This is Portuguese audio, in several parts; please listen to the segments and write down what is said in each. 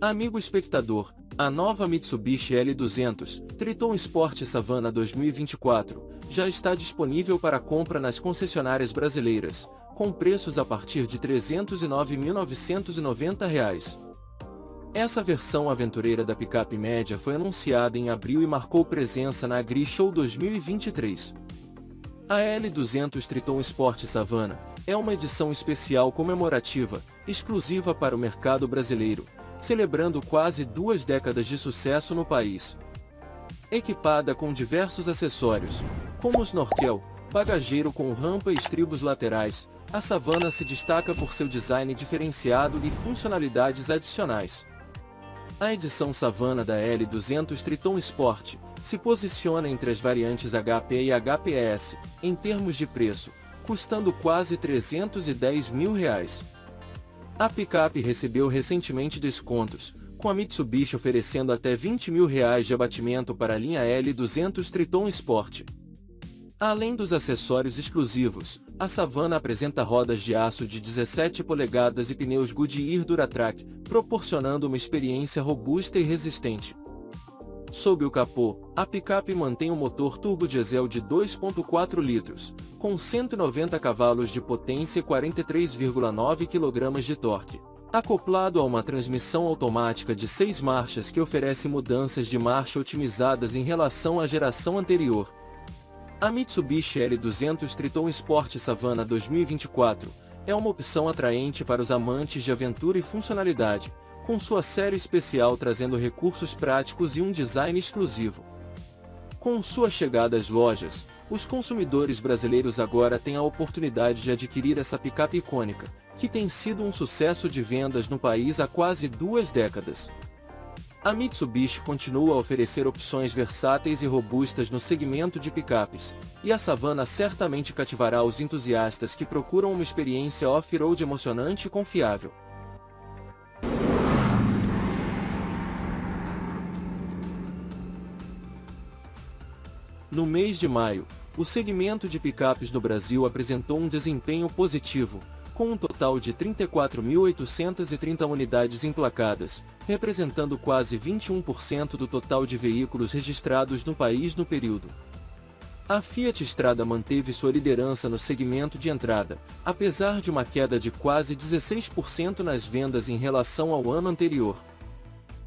Amigo espectador, a nova Mitsubishi L200 Triton Sport Savana 2024 já está disponível para compra nas concessionárias brasileiras, com preços a partir de R$ 309.990. Essa versão aventureira da picape média foi anunciada em abril e marcou presença na Agri Show 2023. A L200 Triton Sport Savana é uma edição especial comemorativa, exclusiva para o mercado brasileiro, celebrando quase duas décadas de sucesso no país. Equipada com diversos acessórios, como snorkel, bagageiro com rampa e estribos laterais, a Savana se destaca por seu design diferenciado e funcionalidades adicionais. A edição Savana da L200 Triton Sport se posiciona entre as variantes HP e HPS, em termos de preço, custando quase 310 mil reais. A picape recebeu recentemente descontos, com a Mitsubishi oferecendo até 20 mil reais de abatimento para a linha L200 Triton Sport. Além dos acessórios exclusivos, a Savana apresenta rodas de aço de 17 polegadas e pneus Goodyear Duratrack, proporcionando uma experiência robusta e resistente. Sob o capô, a picape mantém um motor turbo diesel de 2.4 litros, com 190 cavalos de potência e 43,9 kg de torque. Acoplado a uma transmissão automática de 6 marchas que oferece mudanças de marcha otimizadas em relação à geração anterior. A Mitsubishi L200 Triton Sport Savana 2024 é uma opção atraente para os amantes de aventura e funcionalidade, com sua série especial trazendo recursos práticos e um design exclusivo. Com sua chegada às lojas, os consumidores brasileiros agora têm a oportunidade de adquirir essa picape icônica, que tem sido um sucesso de vendas no país há quase duas décadas. A Mitsubishi continua a oferecer opções versáteis e robustas no segmento de picapes, e a Savana certamente cativará os entusiastas que procuram uma experiência off-road emocionante e confiável. No mês de maio, o segmento de picapes no Brasil apresentou um desempenho positivo, com um total de 34.830 unidades emplacadas, representando quase 21% do total de veículos registrados no país no período. A Fiat Strada manteve sua liderança no segmento de entrada, apesar de uma queda de quase 16% nas vendas em relação ao ano anterior.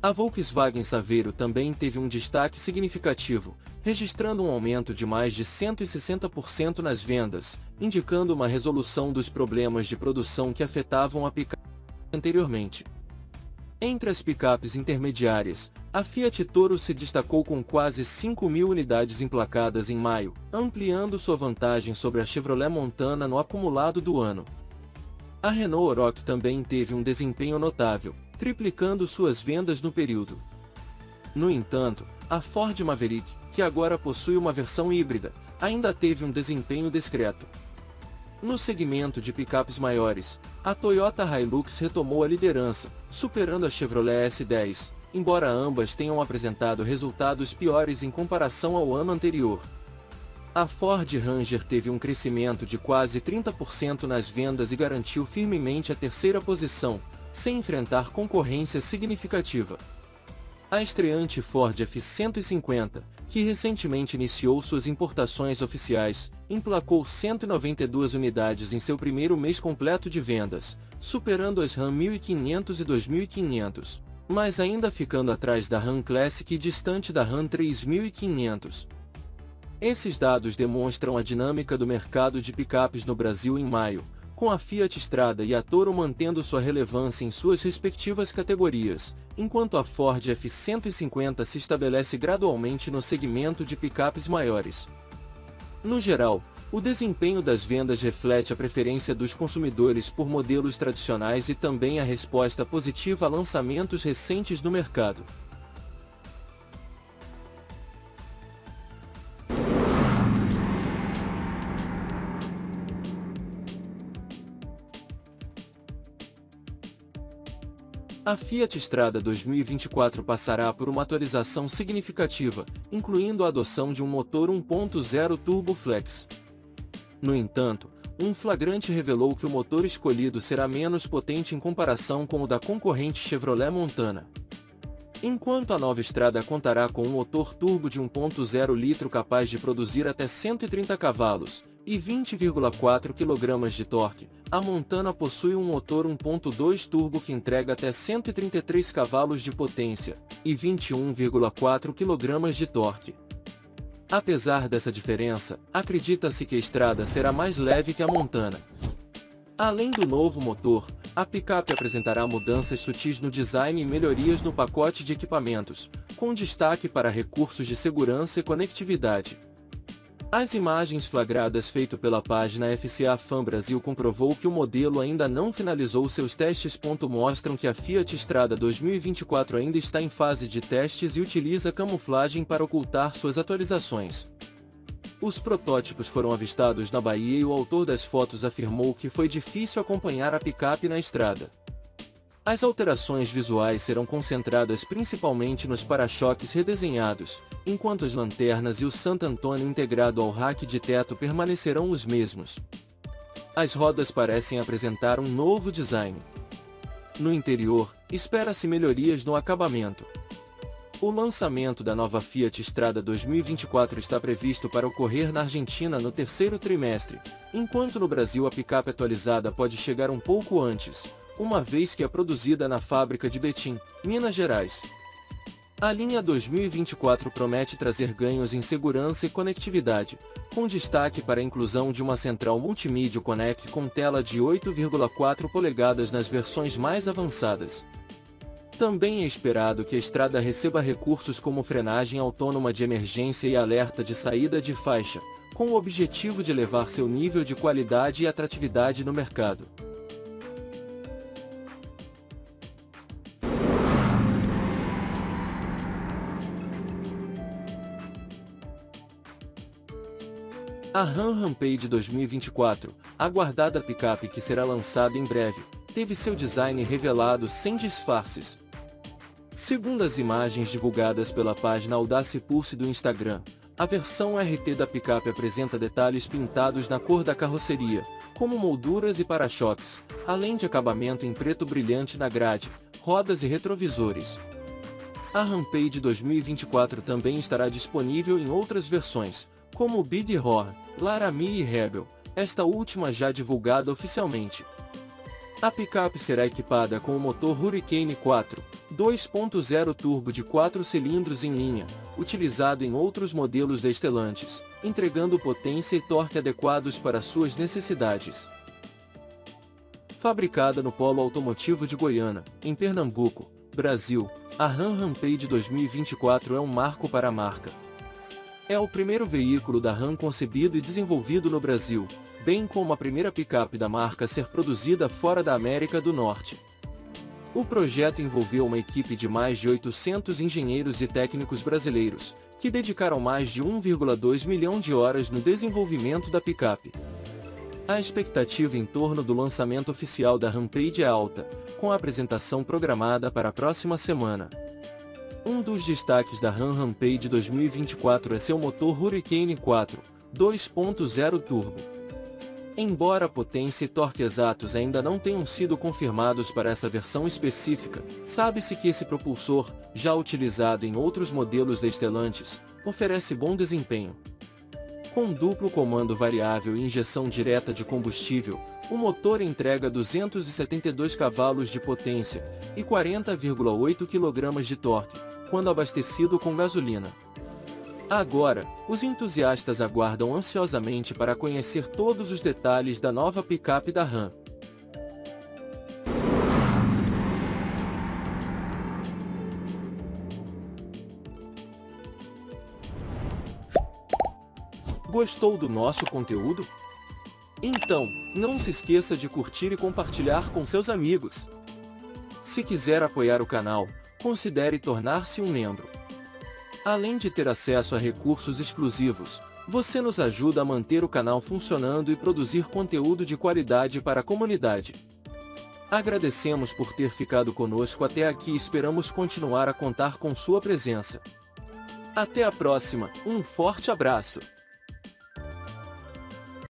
A Volkswagen Saveiro também teve um destaque significativo, registrando um aumento de mais de 160% nas vendas, indicando uma resolução dos problemas de produção que afetavam a picape anteriormente. Entre as picapes intermediárias, a Fiat Toro se destacou com quase 5 mil unidades emplacadas em maio, ampliando sua vantagem sobre a Chevrolet Montana no acumulado do ano. A Renault Oroch também teve um desempenho notável, triplicando suas vendas no período. No entanto, a Ford Maverick, que agora possui uma versão híbrida, ainda teve um desempenho discreto. No segmento de picapes maiores, a Toyota Hilux retomou a liderança, superando a Chevrolet S10, embora ambas tenham apresentado resultados piores em comparação ao ano anterior. A Ford Ranger teve um crescimento de quase 30% nas vendas e garantiu firmemente a terceira posição, sem enfrentar concorrência significativa. A estreante Ford F-150, que recentemente iniciou suas importações oficiais, emplacou 192 unidades em seu primeiro mês completo de vendas, superando as Ram 1500 e 2500, mas ainda ficando atrás da Ram Classic e distante da Ram 3500. Esses dados demonstram a dinâmica do mercado de picapes no Brasil em maio, com a Fiat Strada e a Toro mantendo sua relevância em suas respectivas categorias, enquanto a Ford F-150 se estabelece gradualmente no segmento de picapes maiores. No geral, o desempenho das vendas reflete a preferência dos consumidores por modelos tradicionais e também a resposta positiva a lançamentos recentes no mercado. A Fiat Strada 2024 passará por uma atualização significativa, incluindo a adoção de um motor 1.0 Turbo Flex. No entanto, um flagrante revelou que o motor escolhido será menos potente em comparação com o da concorrente Chevrolet Montana. Enquanto a nova estrada contará com um motor turbo de 1.0 litro capaz de produzir até 130 cavalos e 20,4 kg de torque, a Montana possui um motor 1.2 turbo que entrega até 133 cavalos de potência e 21,4 kg de torque. Apesar dessa diferença, acredita-se que a estrada será mais leve que a Montana. Além do novo motor, a picape apresentará mudanças sutis no design e melhorias no pacote de equipamentos, com destaque para recursos de segurança e conectividade. As imagens flagradas feito pela página FCA Fan Brasil comprovou que o modelo ainda não finalizou seus testes. Mostram que a Fiat Strada 2024 ainda está em fase de testes e utiliza camuflagem para ocultar suas atualizações. Os protótipos foram avistados na Bahia e o autor das fotos afirmou que foi difícil acompanhar a picape na estrada. As alterações visuais serão concentradas principalmente nos para-choques redesenhados, enquanto as lanternas e o Santo Antônio integrado ao rack de teto permanecerão os mesmos. As rodas parecem apresentar um novo design. No interior, espera-se melhorias no acabamento. O lançamento da nova Fiat Strada 2024 está previsto para ocorrer na Argentina no terceiro trimestre, enquanto no Brasil a picape atualizada pode chegar um pouco antes, uma vez que é produzida na fábrica de Betim, Minas Gerais. A linha 2024 promete trazer ganhos em segurança e conectividade, com destaque para a inclusão de uma central multimídia Connect com tela de 8,4 polegadas nas versões mais avançadas. Também é esperado que a estrada receba recursos como frenagem autônoma de emergência e alerta de saída de faixa, com o objetivo de elevar seu nível de qualidade e atratividade no mercado. A Ram Rampage 2024, aguardada picape que será lançada em breve, teve seu design revelado sem disfarces. Segundo as imagens divulgadas pela página Audace Pulse do Instagram, a versão RT da picape apresenta detalhes pintados na cor da carroceria, como molduras e para-choques, além de acabamento em preto brilhante na grade, rodas e retrovisores. A Rampage 2024 também estará disponível em outras versões, como o Big Horn, Laramie e Rebel, esta última já divulgada oficialmente. A picape será equipada com o motor Hurricane 4, 2.0 turbo de 4 cilindros em linha, utilizado em outros modelos da Stellantis, entregando potência e torque adequados para suas necessidades. Fabricada no Polo Automotivo de Goiânia, em Pernambuco, Brasil, a Ram Rampage 2024 é um marco para a marca. É o primeiro veículo da Ram concebido e desenvolvido no Brasil, bem como a primeira picape da marca a ser produzida fora da América do Norte. O projeto envolveu uma equipe de mais de 800 engenheiros e técnicos brasileiros, que dedicaram mais de 1,2 milhão de horas no desenvolvimento da picape. A expectativa em torno do lançamento oficial da Rampage é alta, com a apresentação programada para a próxima semana. Um dos destaques da Ram Rampage 2024 é seu motor Hurricane 4, 2.0 turbo. Embora potência e torque exatos ainda não tenham sido confirmados para essa versão específica, sabe-se que esse propulsor, já utilizado em outros modelos da Stellantis, oferece bom desempenho. Com duplo comando variável e injeção direta de combustível, o motor entrega 272 cavalos de potência e 40,8 kg de torque, quando abastecido com gasolina. Agora, os entusiastas aguardam ansiosamente para conhecer todos os detalhes da nova picape da Ram. Gostou do nosso conteúdo? Então, não se esqueça de curtir e compartilhar com seus amigos. Se quiser apoiar o canal, considere tornar-se um membro. Além de ter acesso a recursos exclusivos, você nos ajuda a manter o canal funcionando e produzir conteúdo de qualidade para a comunidade. Agradecemos por ter ficado conosco até aqui e esperamos continuar a contar com sua presença. Até a próxima, um forte abraço!